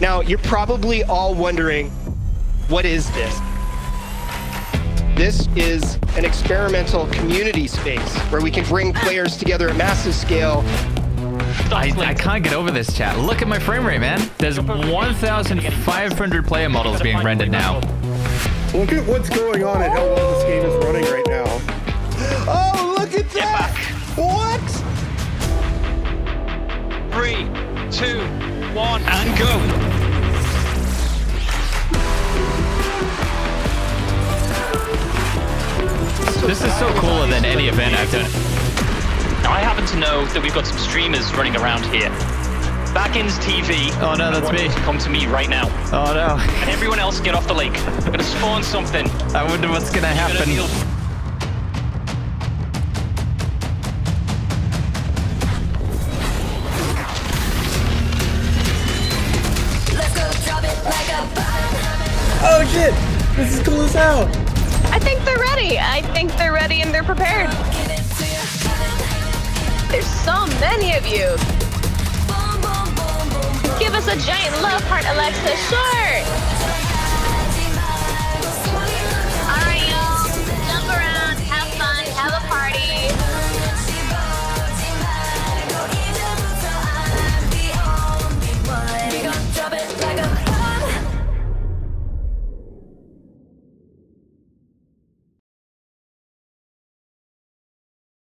Now, you're probably all wondering, what is this? This is an experimental community space where we can bring players together at massive scale. I, I can't get over this chat. Look at my frame rate, man. There's 1,500 player models being rendered now. Look at what's going on and how well this game is running right now. Oh, look at that! What? Three, two, one, and go. This is so cooler than any event I've done. Now, I happen to know that we've got some streamers running around here. Backins TV. Oh, no, that's me. to Come to me right now. Oh no. And everyone else get off the lake. I'm gonna spawn something. I wonder what's gonna You're gonna happen. feel- This is cool as hell! I think they're ready. I think they're ready and they're prepared. There's so many of you. Give us a giant love heart, AleXa. Sure.